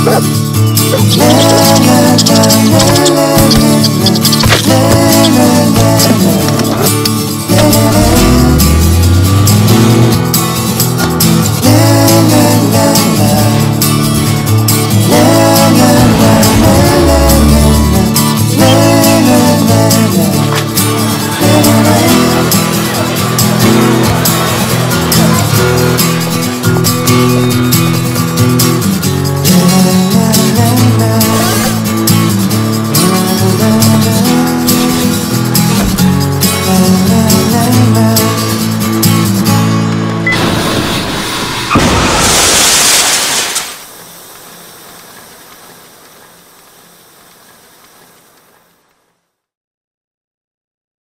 Stop.